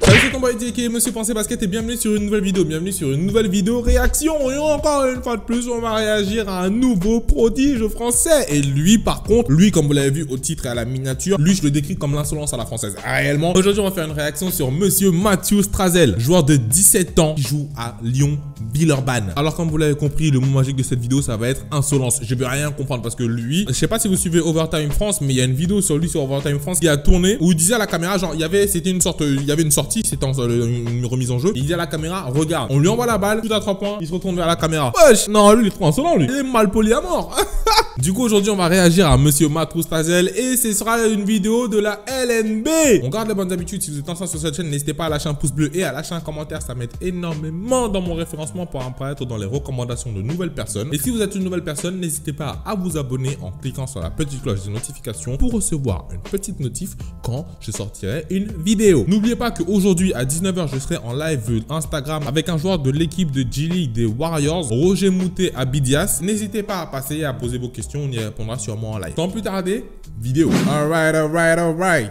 Salut c'est ton boy DK, Monsieur Pensée Basket et bienvenue sur une nouvelle vidéo, bienvenue sur une nouvelle vidéo réaction et encore une fois de plus on va réagir à un nouveau prodige français et lui par contre, lui comme vous l'avez vu au titre et à la miniature, lui je le décris comme l'insolence à la française, réellement. Aujourd'hui on va faire une réaction sur Monsieur Mathieu Strazel, joueur de 17 ans qui joue à Lyon Villeurbanne. Alors comme vous l'avez compris, le mot magique de cette vidéo ça va être insolence, je vais rien comprendre parce que lui, je sais pas si vous suivez Overtime France mais il y a une vidéo sur lui sur Overtime France qui a tourné où il disait à la caméra genre il y avait, c'était une sorte, il y avait une sortie c'était une remise en jeu. Il dit à la caméra, regarde, on lui envoie la balle, tout à trois points, il se retourne vers la caméra. Wesh, non, lui, il est trop insolent, lui. Il est mal poli à mort. du coup, aujourd'hui, on va réagir à Monsieur Matroustazel et ce sera une vidéo de la LNB. On garde les bonnes habitudes. Si vous êtes ensemble sur cette chaîne, n'hésitez pas à lâcher un pouce bleu et à lâcher un commentaire. Ça m'aide énormément dans mon référencement pour apparaître dans les recommandations de nouvelles personnes. Et si vous êtes une nouvelle personne, n'hésitez pas à vous abonner en cliquant sur la petite cloche de notification pour recevoir une petite notif quand je sortirai une vidéo. N'oubliez pas qu'aujourd'hui, à 19h, je serai en live Instagram avec un joueur de l'équipe de G-League des Warriors, Roger Moutet Abidias. N'hésitez pas à passer et à poser vos questions, on y répondra sûrement en live. Sans plus tarder, vidéo. Alright, alright, alright.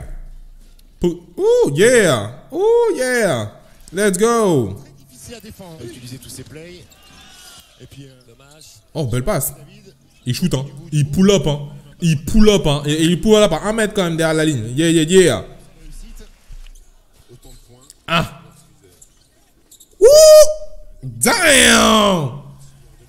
Oh yeah! Oh yeah! Let's go! difficile à défendre. Utiliser tous ses plays. Et puis, euh, dommage. Oh, belle passe. Il shoot, hein. Il pull up, hein. Il pull up, hein. Et, il pull up à un mètre quand même derrière la ligne. Yeah, yeah, yeah. Ah. Woo! Damn!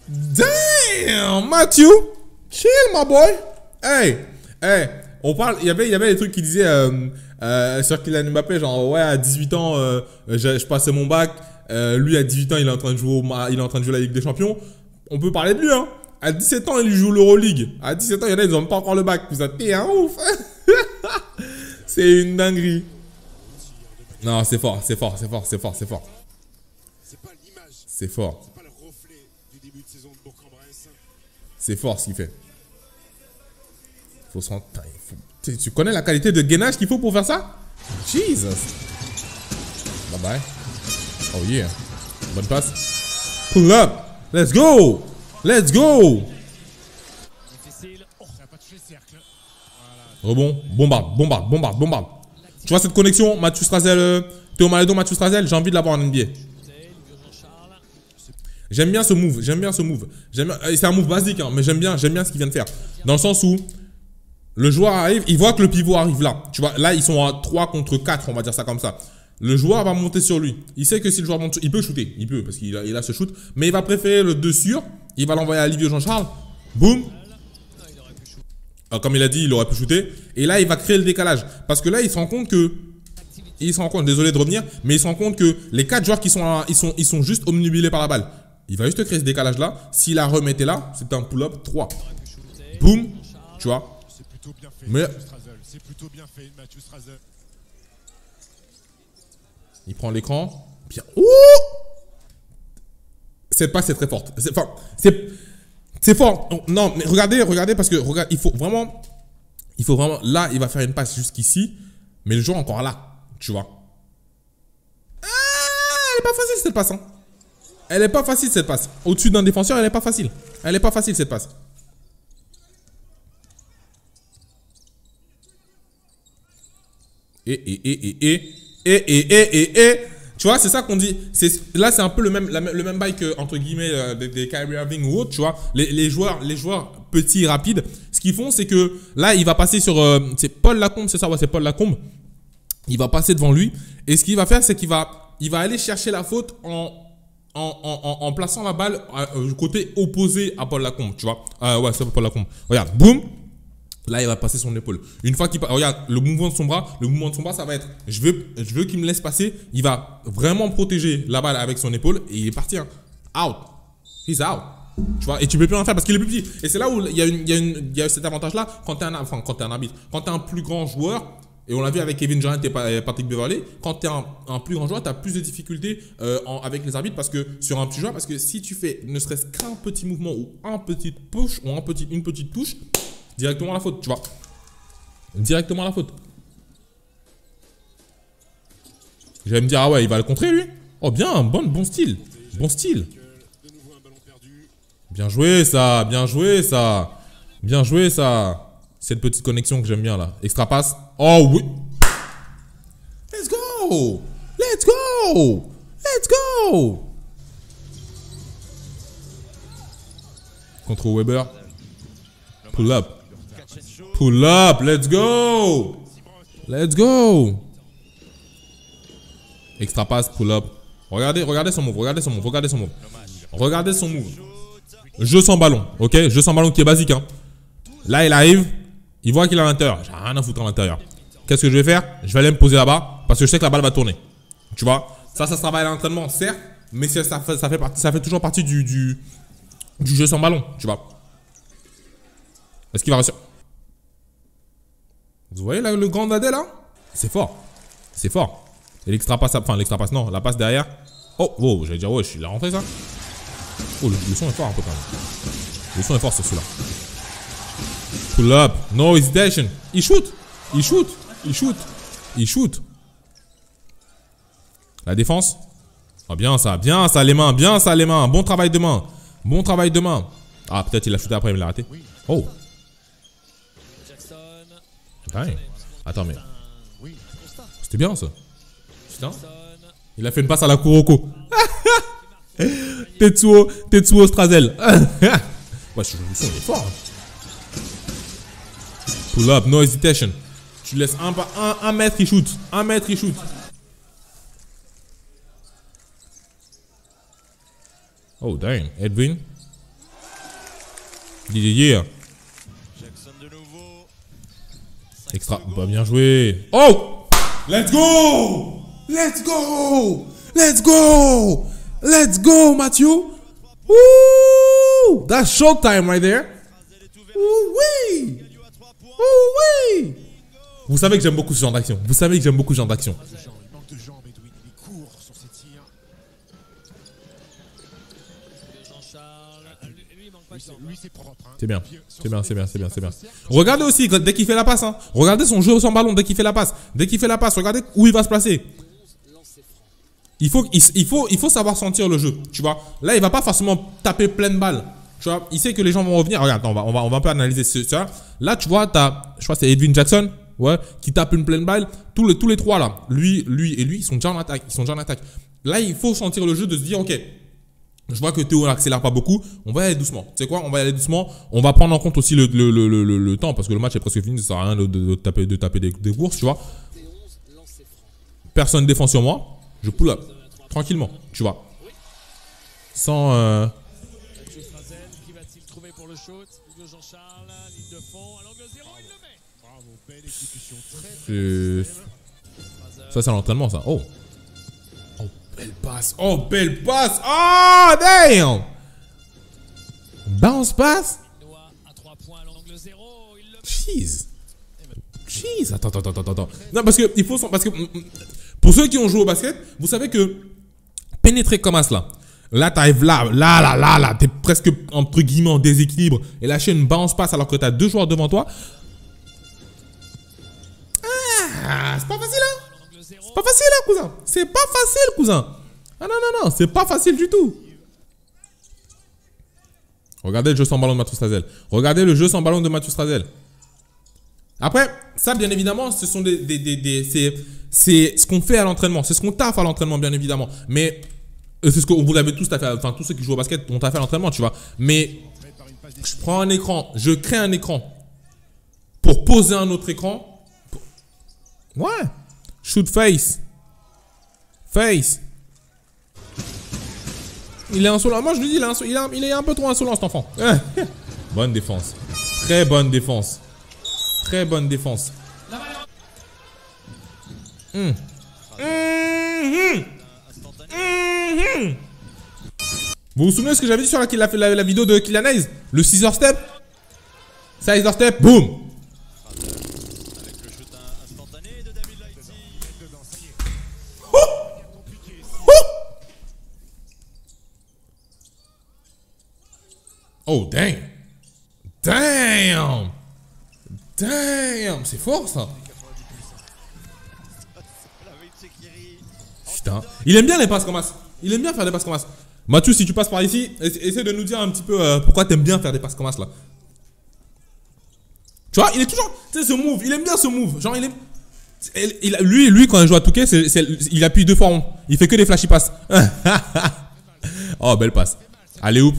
Damn! Matthew! Chill, my boy! Hey! Hey! On parle, il y avait, il y avait des trucs qui disaient euh, euh, sur Kylian Mbappé, genre, ouais, à 18 ans, euh, je, passais mon bac. Lui, à 18 ans, il est en train de jouer, au, il est en train de jouer la Ligue des Champions. On peut parler de lui, hein. À 17 ans, il joue l'Euroleague. À 17 ans, il y en a, ils n'ont pas encore le bac. Vous êtes un ouf! C'est une dinguerie. Non, c'est fort, c'est fort, c'est fort, c'est fort, c'est fort. C'est pas l'image. C'est fort. C'est fort ce qu'il fait. Faut. Tu, connais la qualité de gainage qu'il faut pour faire ça? Jesus. Bye bye. Oh yeah. Bonne passe. Pull up. Let's go. Let's go. Oh. Rebond. Bombarde, bombarde, bombarde, bombarde. Tu vois cette connexion, Mathieu Strazel, euh, Théo Maledon, Mathieu Strazel, j'ai envie de l'avoir en NBA. J'aime bien ce move, j'aime bien ce move. C'est un move basique, hein, mais j'aime bien, j'aime bien ce qu'il vient de faire. Dans le sens où le joueur arrive, il voit que le pivot arrive là. Tu vois, là ils sont à 3 contre 4, on va dire ça comme ça. Le joueur va monter sur lui. Il sait que si le joueur monte, il peut shooter, il peut parce qu'il a, il a ce shoot, mais il va préférer le dessus. Il va l'envoyer à Olivier Jean-Charles. Boum, ah, comme il a dit, il aurait pu shooter. Et là, il va créer le décalage. Parce que là, il se rend compte que. Il se rend compte, désolé de revenir, mais il se rend compte que les quatre joueurs qui sont là, ils sont, ils sont juste omnubilés par la balle. Il va juste créer ce décalage-là. S'il la remettait là, c'est un pull-up 3. Boum. Tu vois? Plutôt bien fait, Mais-. C'est plutôt bien fait, Mathieu Strazel. Il prend l'écran. Bien. Ouh Cette passe est très forte. C'est enfin, c'est c'est fort. Non, mais regardez, regardez parce que regarde, il faut vraiment il faut vraiment là, il va faire une passe jusqu'ici, mais le joueur est encore là, tu vois. Ah, elle est pas facile cette passe hein. Elle est pas facile cette passe. Au-dessus d'un défenseur, elle est pas facile. Elle est pas facile cette passe. Et, et, et, et, et, et, et, et, et, et. Tu vois, c'est ça qu'on dit. Là, c'est un peu le même, la le même bail que, entre guillemets, euh, des, Kyrie Irving ou autres, tu vois. Les, les joueurs, les joueurs petits et rapides, ce qu'ils font, c'est que là, il va passer sur. euh, c'est Paul Lacombe, c'est ça, ouais, c'est Paul Lacombe. Il va passer devant lui. Et ce qu'il va faire, c'est qu'il va, il va aller chercher la faute en, en, en, plaçant la balle euh, du côté opposé à Paul Lacombe, tu vois. Euh, ouais, c'est Paul Lacombe. Regarde, boum. Là, il va passer son épaule. Une fois qu'il regarde le mouvement de son bras, le mouvement de son bras, ça va être, je veux, je veux qu'il me laisse passer. Il va vraiment protéger la balle avec son épaule et il est parti. hein. Out. He's out. Tu vois, et tu peux plus rien faire parce qu'il est plus petit. Et c'est là où il y a, une, cet avantage-là quand tu es un, arbitre, quand tu es un plus grand joueur. Et on l'a vu avec Kevin Durant et Pa- et Patrick Beverley. Quand tu es un, plus grand joueur, tu as plus de difficultés euh, avec les arbitres parce que sur un petit joueur, parce que si tu fais ne serait-ce qu'un petit mouvement ou un petit push ou un petit, une petite touche, directement la faute, tu vois. Directement la faute. J'allais me dire, ah ouais, il va le contrer lui. Oh bien, bon, bon style. Bon style. Bien joué ça, bien joué ça. Bien joué ça. Cette petite connexion que j'aime bien là. Extra passe. Oh oui. Let's go. Let's go! Let's go! Contre Weber. Pull up. Pull up, let's go! Let's go! Extra pass, pull up. Regardez, regardez son move, regardez son move, regardez son move. Regardez son move. Jeu sans ballon, ok? Jeu sans ballon qui est basique, hein. Là, il arrive, il voit qu'il est à l'intérieur. J'ai rien à foutre à l'intérieur. Qu'est-ce que je vais faire? Je vais aller me poser là-bas parce que je sais que la balle va tourner. Tu vois? Ça, ça se travaille à l'entraînement, certes, mais ça, fait, toujours partie du, du, du jeu sans ballon, tu vois. Est-ce qu'il va réussir? Vous voyez là, le grand dadé là? C'est fort. C'est fort. Et l'extra passe, enfin l'extra passe, non, la passe derrière. Oh, oh, j'allais dire, ouais, il a rentré ça. Oh, le, le, son est fort un peu quand même. Le son est fort sur celui-là. Pull up, no hesitation. Il shoot, il shoot, il shoot, il shoot. La défense. Ah, bien ça, bien ça, les mains, bien ça, les mains. Bon travail de main. Bon travail de main. Ah, peut-être il a shooté après, il l'a raté. Oh. Attends, mais. C'était bien ça. Putain. Il a fait une passe à la Kuroko. Tetsuo, Tetsuo Strazel. ouais, je le son, il est fort. hein. Pull up, no hesitation. Tu laisses un, un, un mètre, il shoot. Un mètre, il shoot. Oh, damn. Edwin. Didier. Extra. Bah, bien joué. Oh Let's go Let's go Let's go Let's go, Mathieu Woo That's showtime right there. Ouh oui Ouh oui Vous savez que j'aime beaucoup ce genre d'action. Vous savez que j'aime beaucoup ce genre d'action. C'est- bien, c'est bien, c'est bien, c'est bien, c'est bien. Regardez aussi quand- dès qu'il fait la passe. Hein. Regardez son jeu sans ballon dès qu'il fait la passe. Dès qu'il fait la passe, regardez où il va se placer. Il faut, il, il faut, il faut savoir sentir le jeu. Tu vois. Là, il va pas forcément taper pleine balle. Tu vois. Il sait que les gens vont revenir. Regarde, on va, on va, on va un peu analyser ce- ça. Là, tu vois, t'as, je crois, que c'est Edwin Jackson. Ouais, qui tape une pleine balle. Tous les, tous les trois là, lui, lui et lui, ils sont déjà en attaque. Ils sont déjà en attaque. Là, il faut sentir le jeu de se dire, ok, je vois que Théo n'accélère pas beaucoup. On va y aller doucement. Tu sais quoi? On va y aller doucement. On va prendre en compte aussi le, temps parce que le match est presque fini. Ça sert à rien de, taper, de taper des, des courses, tu vois. Personne défend sur moi. Je pull up. Tranquillement, tu vois. Sans. euh, Strazel, qui va-t-il trouver pour le shoot Hugo Jean-Charles, ligne de fond, à l'angle 0, il le met Bravo, belle exécution. Très, c'est- Ça, c'est l'entraînement, ça. Oh. Belle passe. Oh, belle passe. Oh, damn. Bounce pass. Noah à 3 points à l'angle 0, il le met Jeez. Jeez. Attends, attends, attends, attends. Non, parce que il faut. Parce que mm, mm, pour ceux qui ont joué au basket, vous savez que pénétrer comme ça là. Là, t'arrives là, là, là, là, là, t'es presque entre guillemets en déséquilibre et lâcher une bounce passe alors que t'as deux joueurs devant toi. Ah, c'est pas facile, hein? L'angle 0, C'est pas facile, hein, cousin. C'est pas facile, cousin. Ah non, non, non, c'est pas facile du tout. Regardez le jeu sans ballon de Mathieu Strazel. Regardez le jeu sans ballon de Mathieu Strazel. Après, ça, bien évidemment, ce sont des, des, des, des- c'est, c'est ce qu'on fait à l'entraînement. C'est ce qu'on taffe à l'entraînement, bien évidemment. Mais euh, c'est ce que vous l'avez tous taffé, enfin tous ceux qui jouent au basket ont taffé à l'entraînement, tu vois. Mais je prends un écran, je crée un écran pour poser un autre écran. Ouais. Shoot face. Face. Il est insolent. Moi, je lui dis, il est, il est un- peu trop insolent, cet enfant. bonne défense. Très bonne défense. Très bonne défense. Hum. Mhm. Mhm. Vous vous souvenez de ce que j'avais dit sur la, vidéo de Kylian Le scissor step? Scissor step, boom Oh, damn. Damn. Damn. C'est fort, ça. Putain. Il aime bien les passes comme. Il aime bien faire des passes comme. Mathieu, si tu passes par ici, essa- essaie de nous dire un petit peu euh, pourquoi t'aimes bien faire des passes comme as, là. Tu vois, il est toujours... Tu sais, ce move, il aime bien ce move. Genre, il aime... il- lui, lui, quand il joue à Touquet, il appuie deux fois rond. Il fait que des flashy passes. oh, belle passe. Allez, oup.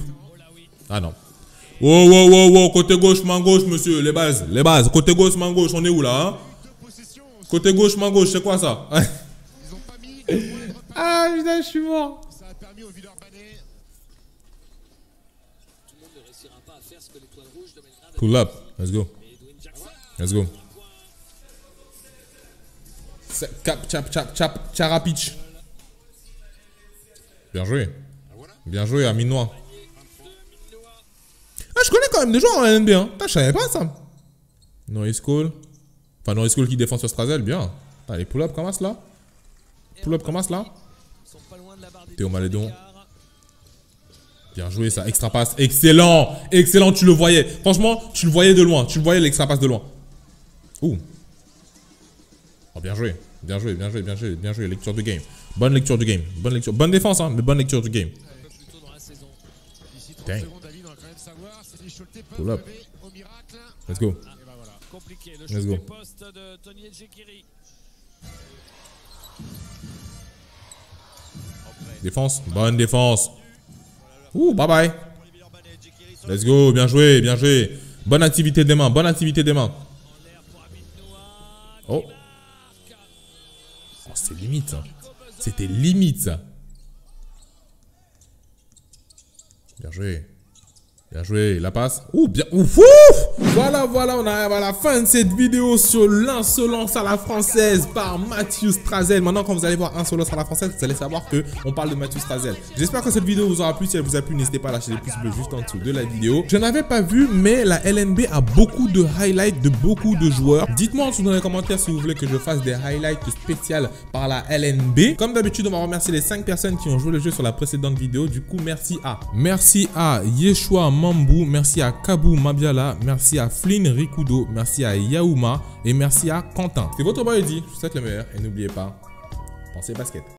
Ah non. Wow, wow, wow, wow. Côté gauche, main gauche, monsieur. Les bases. Les bases. Côté gauche, main gauche. On est où là hein? Côté gauche, main gauche. C'est quoi ça? Ah, putain, je suis mort. Ça a permis au à Pull up. Let's go. Let's go. Cap, chap, chap, chap, charapitch. Bien joué. Bien joué, Aminois. Ah, je connais quand même des joueurs en NB, hein. Je savais pas ça. Norris Cole. Enfin, Norris Cole qui défend sur Strazel, bien. Putain, les pull-up commencent là. Pull-up commence là. De Théo Malédon. Bien joué, ça. Extra passe. Excellent. Excellent, tu le voyais. Franchement, tu le voyais de loin. Tu le voyais, l'extra passe de loin. Ouh. Oh, bien joué. Bien joué, bien joué, bien joué, bien joué. Lecture du game. Bonne lecture du game. Bonne lecture. Bonne défense, hein, mais bonne lecture du game. Un Pull up. Let's go. Ben voilà. Compliqué. Le Let's go. Défense. Bonne défense. Ouh, bye bye. Let's go. Bien joué, bien joué. Bonne activité des mains. Bonne activité des mains. Oh. Oh, c'est limite, ça. C'était limite, ça. Bien joué. Bien joué. La passe. Ouh, bien. Ouf, ouf Voilà, voilà, on arrive à la fin de cette vidéo sur l'insolence à la française par Mathieu Strazel. Maintenant, quand vous allez voir insolence à la française, vous allez savoir que on parle de Mathieu Strazel. J'espère que cette vidéo vous aura plu. Si elle vous a plu, n'hésitez pas à lâcher les pouces bleus juste en dessous de la vidéo. Je n'avais pas vu, mais la LNB a beaucoup de highlights de beaucoup de joueurs. Dites-moi en dessous dans les commentaires si vous voulez que je fasse des highlights spéciales par la LNB. Comme d'habitude, on va remercier les 5 personnes qui ont joué le jeu sur la précédente vidéo. Du coup, merci à merci à Yeshua Mambou, merci à Kabou Mabiala, merci à Flynn Rikudo, merci à Yaouma et merci à Quentin. C'est votre boy Eddie. Je vous souhaite le meilleur et n'oubliez pas, pensez basket.